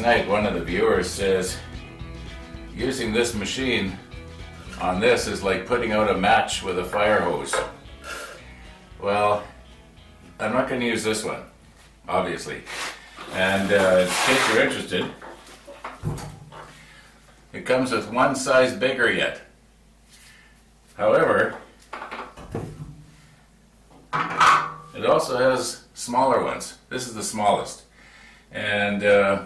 night, one of the viewers says, using this machine on this is like putting out a match with a fire hose. Well, I'm not going to use this one, obviously. And uh, in case you're interested, it comes with one size bigger yet. However, it also has smaller ones. This is the smallest. And uh,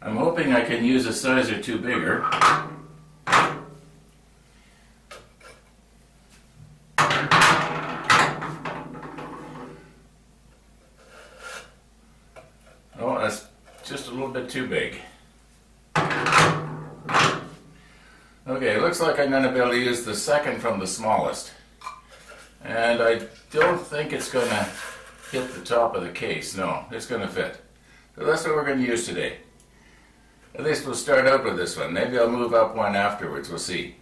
I'm hoping I can use a size or two bigger. Oh, that's just a little bit too big. Okay, it looks like I'm going to be able to use the second from the smallest. And I don't think it's going to hit the top of the case. No, it's going to fit. So that's what we're going to use today. At least we'll start out with this one. Maybe I'll move up one afterwards. We'll see.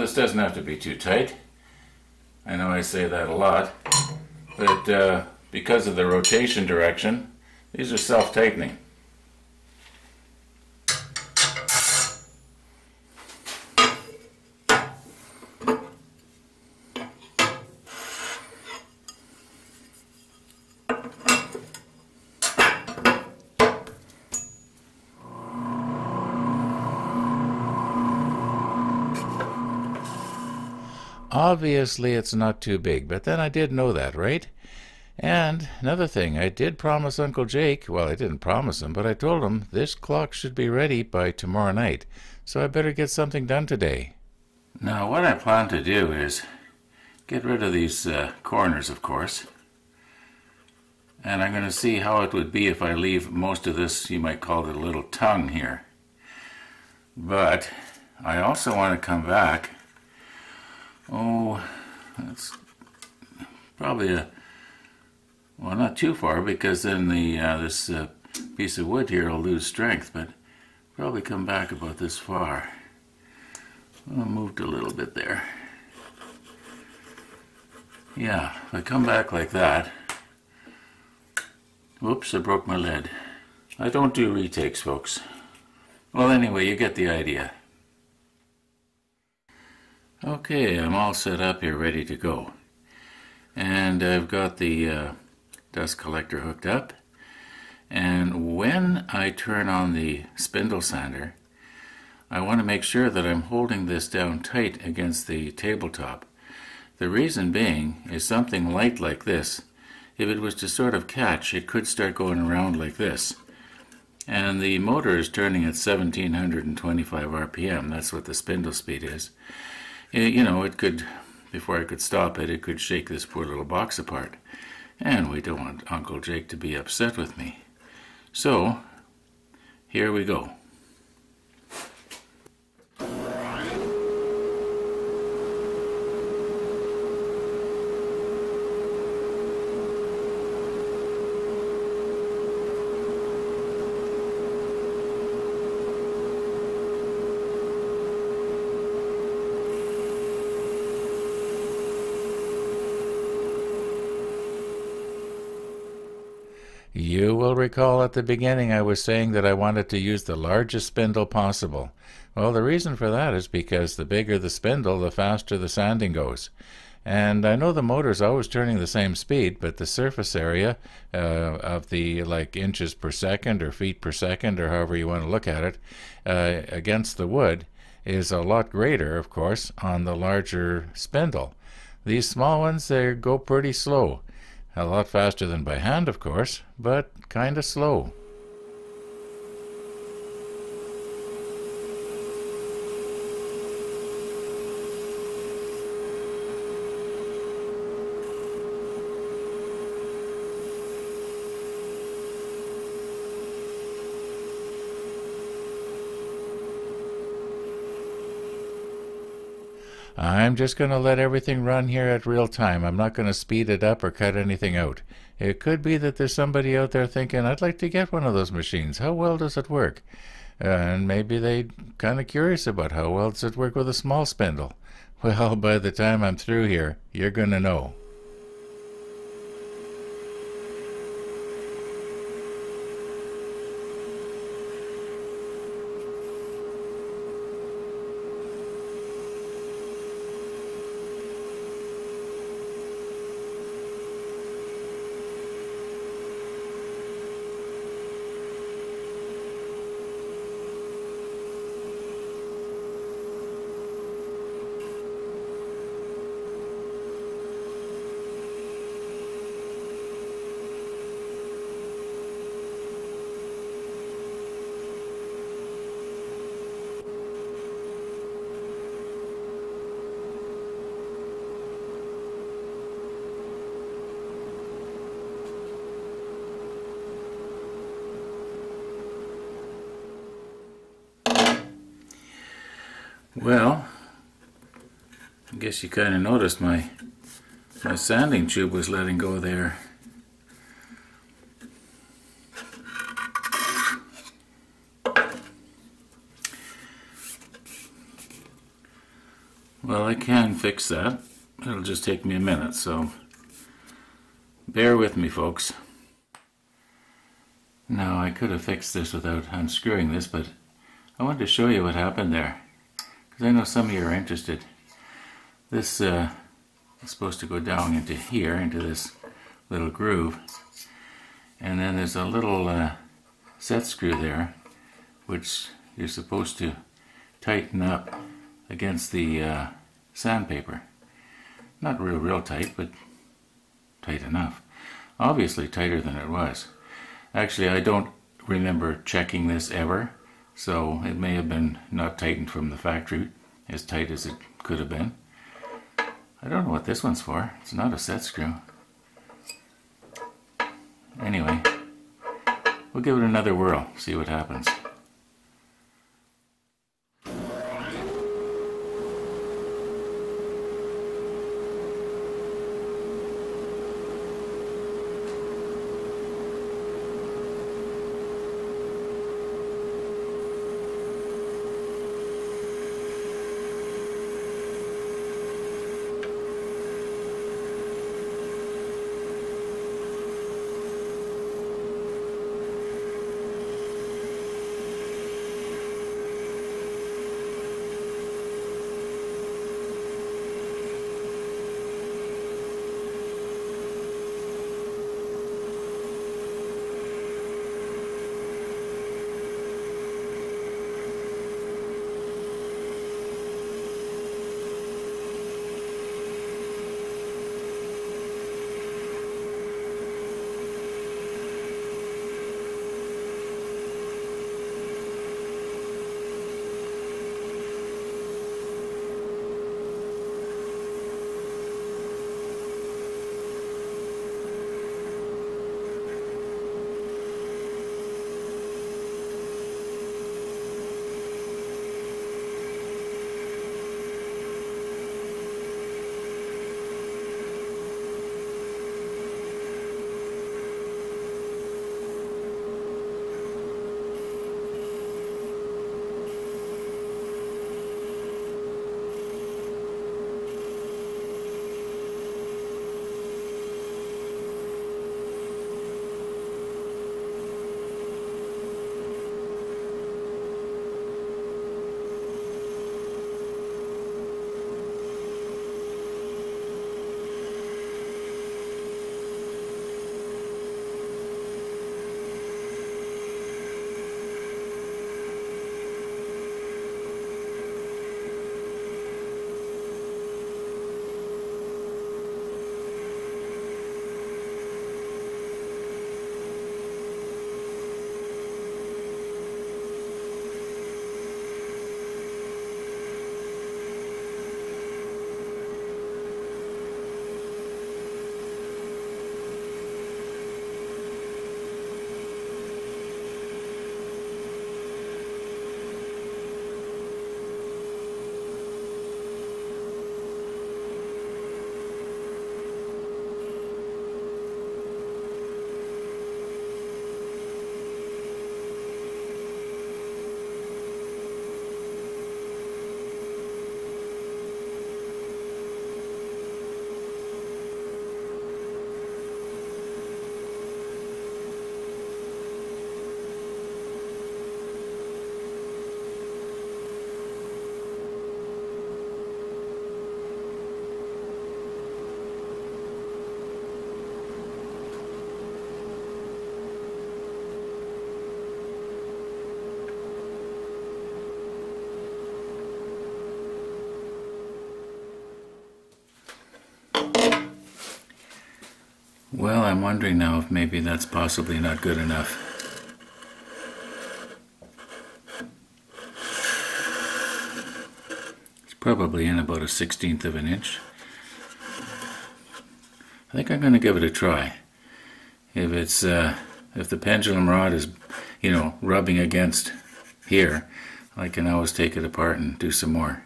This doesn't have to be too tight. I know I say that a lot, but uh, because of the rotation direction, these are self-tightening. Obviously, it's not too big, but then I did know that, right? And another thing, I did promise Uncle Jake, well, I didn't promise him, but I told him this clock should be ready by tomorrow night, so I better get something done today. Now, what I plan to do is get rid of these uh, corners, of course, and I'm going to see how it would be if I leave most of this, you might call it a little tongue here. But I also want to come back oh, that's probably a, well, not too far because then the uh, this uh, piece of wood here will lose strength, but probably come back about this far. I moved a little bit there. Yeah, if I come back like that, whoops, I broke my lead. I don't do retakes, folks. Well, anyway, you get the idea. Okay, I'm all set up here, ready to go. And I've got the uh, dust collector hooked up. And when I turn on the spindle sander, I want to make sure that I'm holding this down tight against the tabletop. The reason being is something light like this, if it was to sort of catch, it could start going around like this. And the motor is turning at 1725 RPM, that's what the spindle speed is you know, it could, before I could stop it, it could shake this poor little box apart. And we don't want Uncle Jake to be upset with me. So, here we go. You will recall at the beginning I was saying that I wanted to use the largest spindle possible. Well, the reason for that is because the bigger the spindle, the faster the sanding goes. And I know the motor's always turning the same speed, but the surface area uh, of the like inches per second or feet per second or however you want to look at it uh, against the wood is a lot greater, of course, on the larger spindle. These small ones, they go pretty slow. A lot faster than by hand, of course, but kinda slow. I'm just going to let everything run here at real time. I'm not going to speed it up or cut anything out. It could be that there's somebody out there thinking, I'd like to get one of those machines. How well does it work? and maybe they kind of curious about how well does it work with a small spindle. Well, by the time I'm through here, you're going to know. Well, I guess you kind of noticed my my sanding tube was letting go there. Well, I can fix that. It'll just take me a minute, so bear with me, folks. Now, I could have fixed this without unscrewing this, but I wanted to show you what happened there because I know some of you are interested. This uh, is supposed to go down into here, into this little groove. And then there's a little uh, set screw there, which you're supposed to tighten up against the uh, sandpaper. Not real, real tight, but tight enough. Obviously tighter than it was. Actually, I don't remember checking this ever. So it may have been not tightened from the factory as tight as it could have been. I don't know what this one's for. It's not a set screw. Anyway, we'll give it another whirl, see what happens. I'm wondering now if maybe that's possibly not good enough. It's probably in about a sixteenth of an inch. I think I'm going to give it a try. If it's uh, if the pendulum rod is, you know, rubbing against here, I can always take it apart and do some more.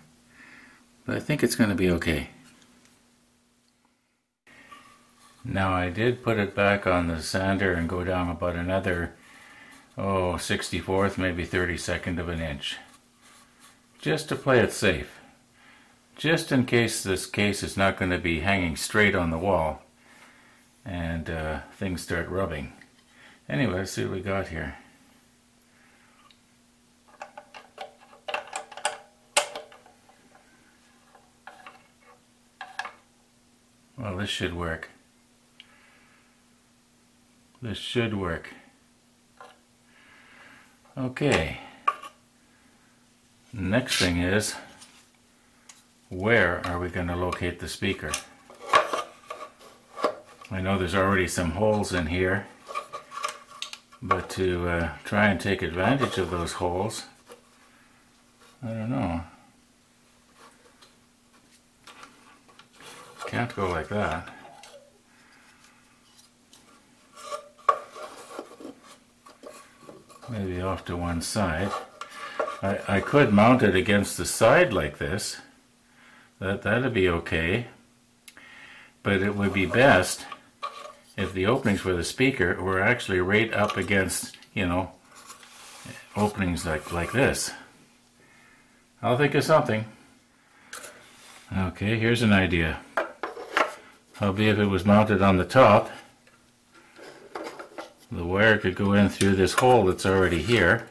But I think it's going to be okay. Now I did put it back on the sander and go down about another, oh, 64th, maybe 32nd of an inch. Just to play it safe. Just in case this case is not going to be hanging straight on the wall and uh, things start rubbing. Anyway, let's see what we got here. Well, this should work. This should work. Okay. Next thing is, where are we going to locate the speaker? I know there's already some holes in here, but to uh, try and take advantage of those holes, I don't know. Can't go like that. Maybe off to one side. I, I could mount it against the side like this. That, that'd be okay. But it would be best if the openings for the speaker were actually right up against, you know, openings like, like this. I'll think of something. Okay, here's an idea. I'll be if it was mounted on the top, the wire could go in through this hole that's already here.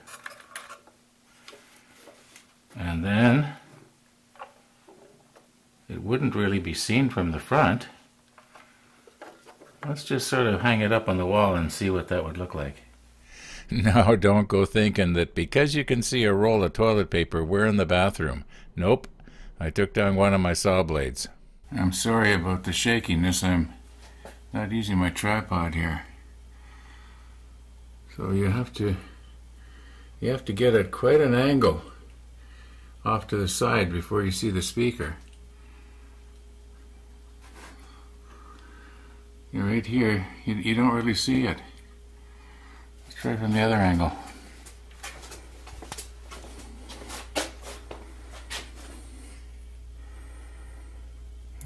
And then it wouldn't really be seen from the front. Let's just sort of hang it up on the wall and see what that would look like. Now don't go thinking that because you can see a roll of toilet paper, we're in the bathroom. Nope, I took down one of my saw blades. I'm sorry about the shakiness. I'm not using my tripod here. So you have to you have to get at quite an angle off to the side before you see the speaker. You're right here, you, you don't really see it. Let's try from the other angle.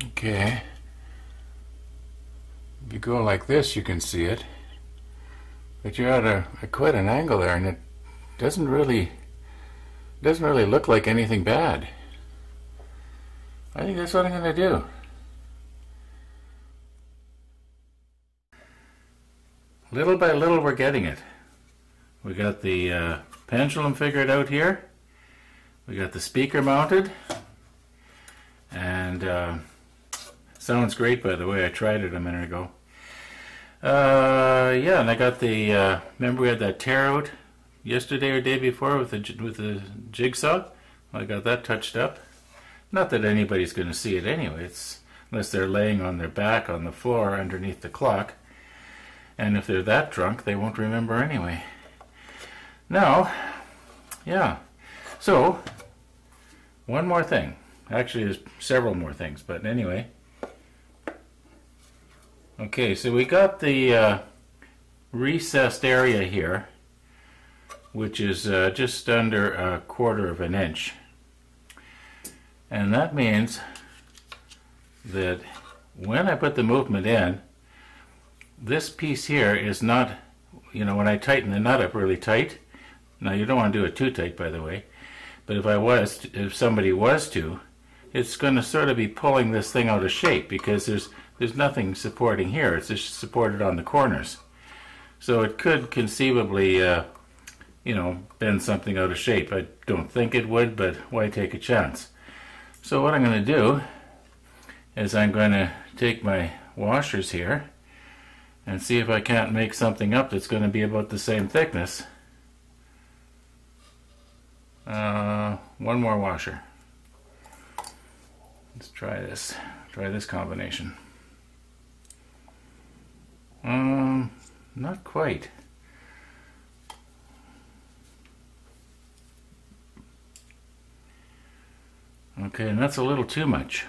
Okay. If you go like this, you can see it. But you're at a, a quite an angle there, and it doesn't really doesn't really look like anything bad. I think that's what I'm going to do. Little by little, we're getting it. We got the uh, pendulum figured out here. We got the speaker mounted. And uh, sounds great, by the way. I tried it a minute ago. Uh, yeah, and I got the, uh, remember we had that tear out yesterday or day before with the, with the jigsaw? I got that touched up. Not that anybody's going to see it anyway, it's, unless they're laying on their back on the floor underneath the clock. And if they're that drunk, they won't remember anyway. Now, yeah, so, one more thing. Actually, there's several more things, but anyway. Okay, so we got the uh, recessed area here, which is uh, just under a quarter of an inch. And that means that when I put the movement in, this piece here is not, you know, when I tighten the nut up really tight, now you don't want to do it too tight by the way, but if I was, to, if somebody was to, it's going to sort of be pulling this thing out of shape because there's there's nothing supporting here. It's just supported on the corners. So it could conceivably, uh, you know, bend something out of shape. I don't think it would, but why take a chance? So what I'm going to do is I'm going to take my washers here and see if I can't make something up that's going to be about the same thickness. Uh, one more washer. Let's try this. Try this combination. Um, not quite. Okay, and that's a little too much.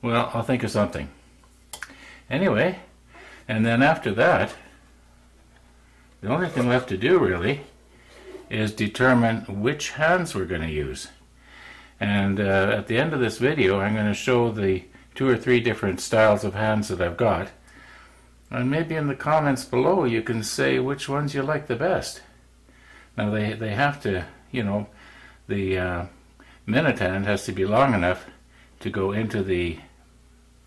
Well, I'll think of something. Anyway, and then after that, the only thing left to do really is determine which hands we're going to use. And uh, at the end of this video, I'm going to show the two or three different styles of hands that I've got. And maybe in the comments below you can say which ones you like the best. Now they, they have to, you know, the uh, minute hand has to be long enough to go into the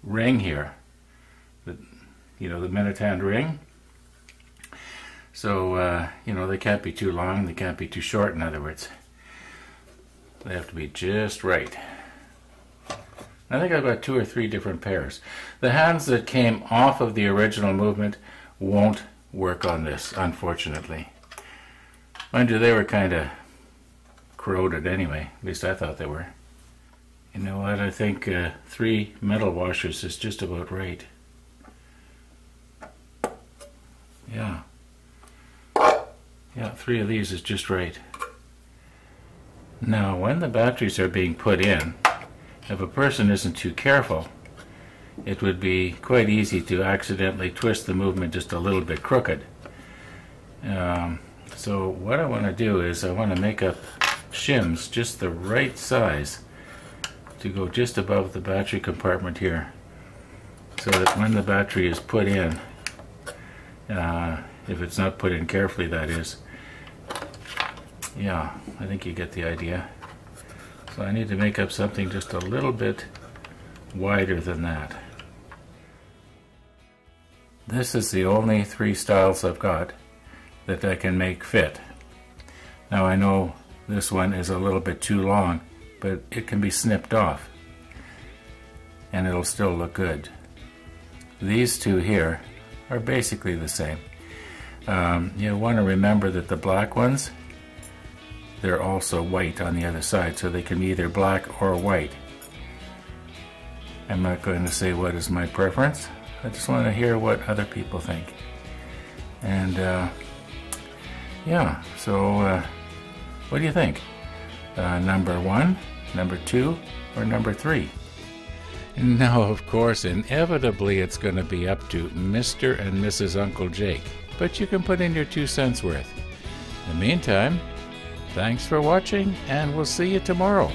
ring here. The, you know, the minute hand ring. So, uh, you know, they can't be too long, they can't be too short, in other words. They have to be just right. I think I've got two or three different pairs. The hands that came off of the original movement won't work on this, unfortunately. Mind you, they were kind of corroded anyway. At least I thought they were. You know what? I think uh, three metal washers is just about right. Yeah. Yeah, three of these is just right. Now, when the batteries are being put in, if a person isn't too careful, it would be quite easy to accidentally twist the movement just a little bit crooked. Um, so what I want to do is I want to make up shims just the right size to go just above the battery compartment here so that when the battery is put in, uh, if it's not put in carefully that is, yeah, I think you get the idea. So I need to make up something just a little bit wider than that. This is the only three styles I've got that I can make fit. Now I know this one is a little bit too long, but it can be snipped off and it'll still look good. These two here are basically the same. Um, you want to remember that the black ones they're also white on the other side, so they can be either black or white. I'm not going to say what is my preference. I just want to hear what other people think. And uh, yeah, so uh, what do you think? Uh, number one, number two, or number three? Now, of course, inevitably it's going to be up to Mr. and Mrs. Uncle Jake, but you can put in your two cents worth. In the meantime, Thanks for watching, and we'll see you tomorrow.